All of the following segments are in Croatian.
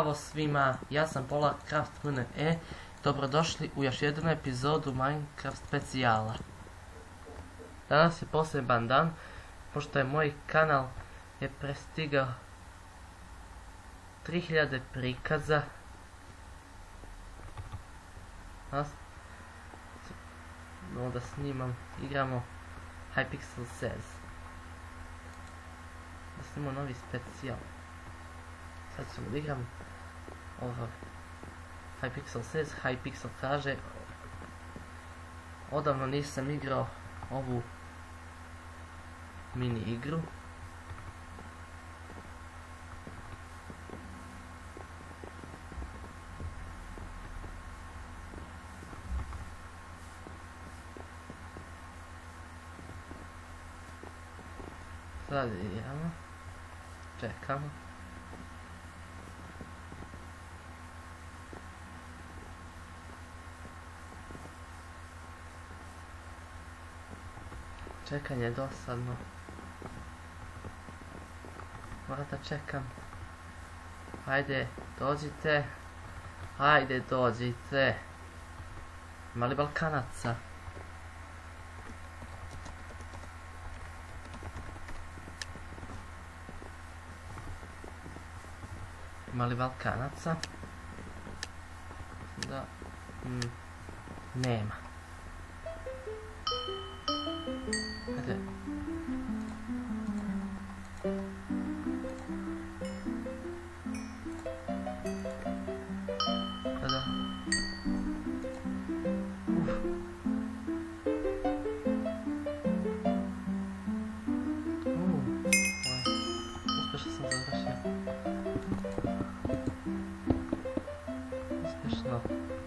Zdravo svima, ja sam Polar Craft E. Dobrodošli u još jednu epizodu Minecraft specijala. Danas je poseban dan, pošto je moj kanal je prestigao 3000 prikaza. Danas da snimam, igramo Hypixel Says. Da snimamo novi specijal. Sad ćemo da igram ovo Hypixel says, Hypixel kaže odavno nisam igrao ovu mini igru. Sad idemo, čekamo Čekanje je dosadno. Moram da čekam. Hajde, dođite. Hajde, dođite. Mali Balkanaca? Mali Balkanaca? Da. Mm, nema.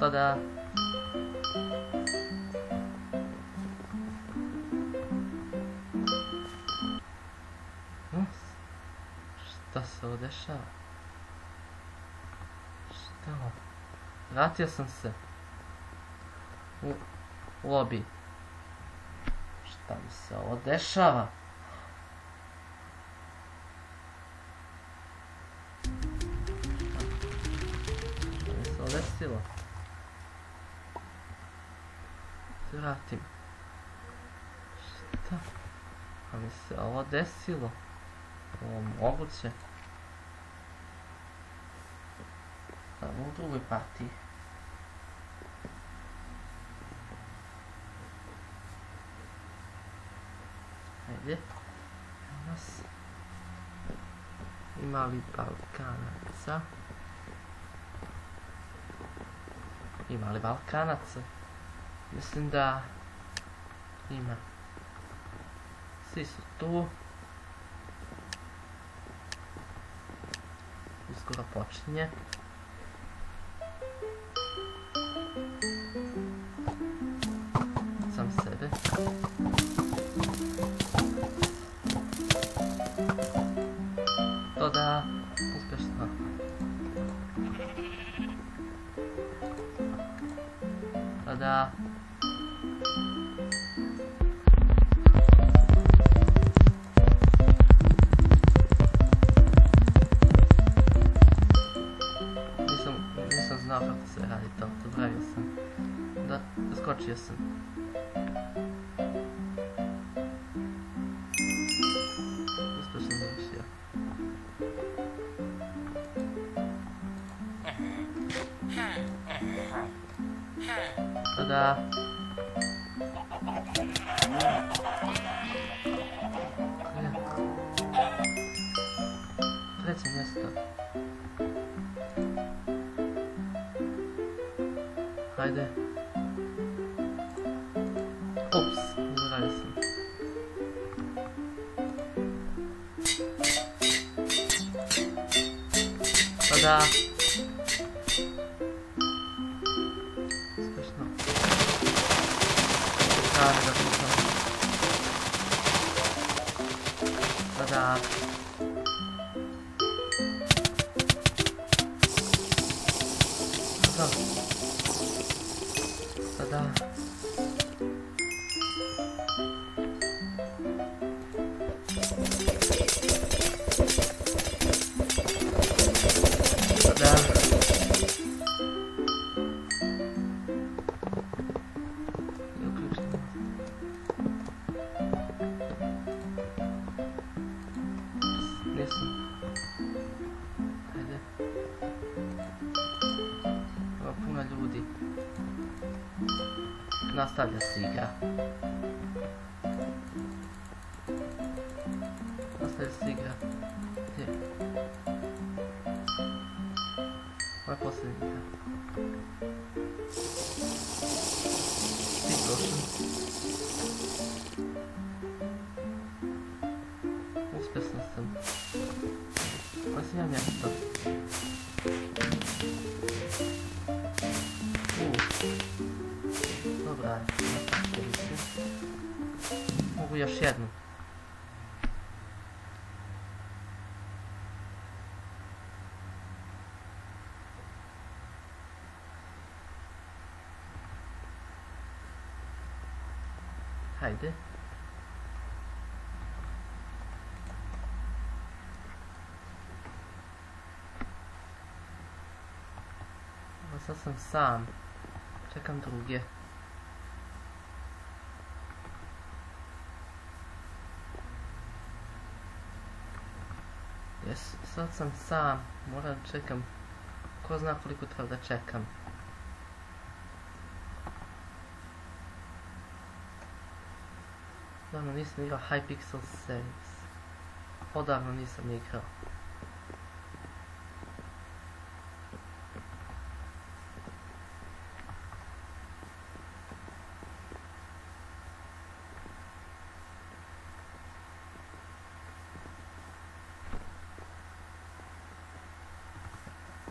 Tada. Šta se ovo dešava? Šta ovo? Vratio sam se. U lobby. Šta mi se ovo dešava? Šta mi se ovo? Se vratim. Šta? Pa mi se ovo desilo? Ovo moguće. Samo u drugoj partiji. Ajde. Nas. Ima li Balkanaca? Ima li? Mislim da ima. Svi su tu. uskoro počinje. da pra você realizar tudo isso da escotista. Tada! 가야 돼. 옵스. 이거 가겠어. 가자. 스페셜 나. 가자, 가자, 가자. 가자. 老大 nastawia striga. Siga. striga. Ty. Moja posylnika. Ty proszę. Успешно с этим. a minha что. chociaż jedno. Hejdy. No, Zasadzam sam. Czekam drugie. Sad sam sam. Moram čekam. Ko zna koliko treba da čekam. Odavno nisam igrao Hypixel Series. Odavno nisam igrao.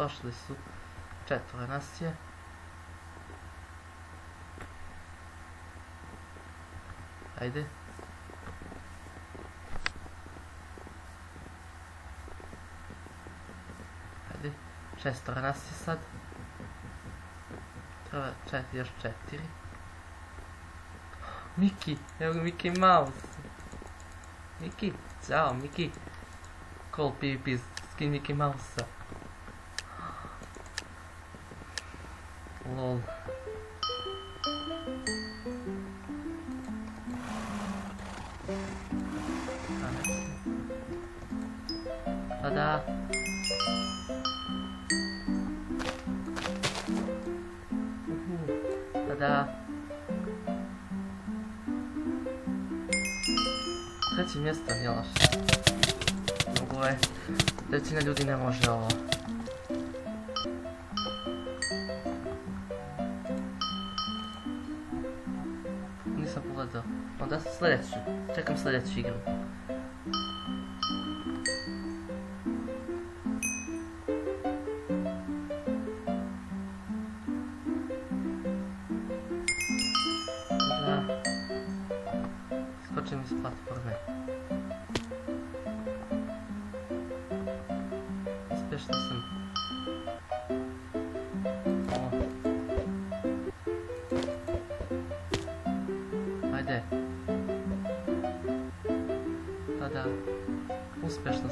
Došli su četvora nas je. Ajde. Ajde. Šestora nas je sad. Treba čet, još četiri. Miki, evo ga Mickey Mouse. Miki, ćao Miki. Call PvP skin Mickey Mouse-a. Ну. Лол. Да-да. Да-да. Кстати, место взяла. Другое. Дайте на люди не можливо. Dobra, sledeczczy. Czekam sledeczczykiem. Dobra. Skoczymy z platformy.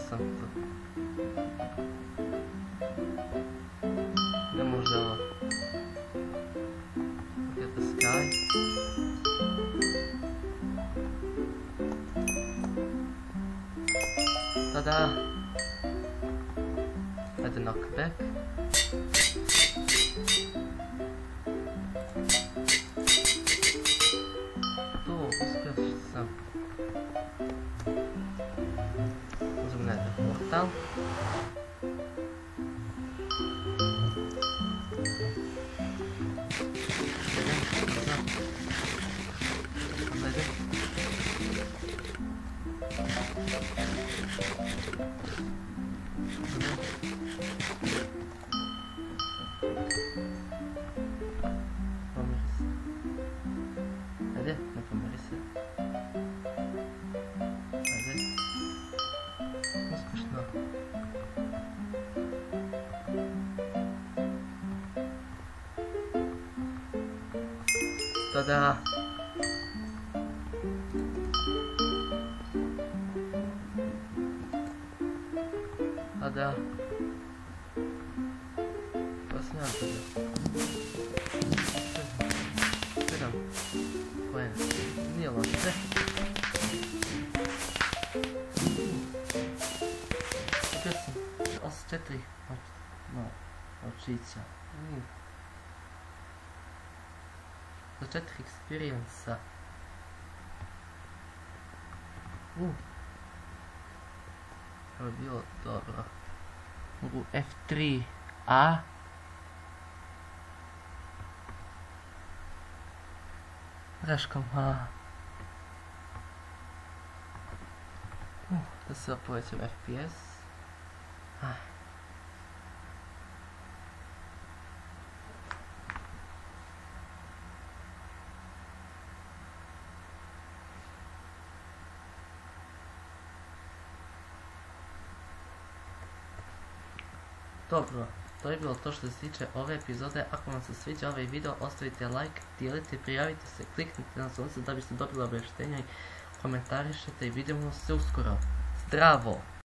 something. Неможливо. Я sky. Та-да! I did not. 关门了。来，这，那关门了。来这。你说什么？到家了。Se. Tada! Pa sam ja tada. Sedam. Poena. Nije loše. Opet sam. Os četiri. No, očića. Nije.「Tada.「Uspješno sam. za 4 experience Uh. Je bilo dobro. Mogu F3 A. Greškom A. Uh, da se povećam FPS. Ah. Dobro, to je bilo to što se tiče ove epizode. Ako vam se sviđa ovaj video, ostavite like, dijelite, prijavite se, kliknite na sunce da biste dobili obavještenja i komentarišete i vidimo se uskoro. Zdravo!